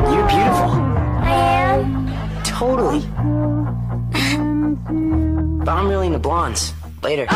You're beautiful. I am. Totally. but I'm really into blondes. Later.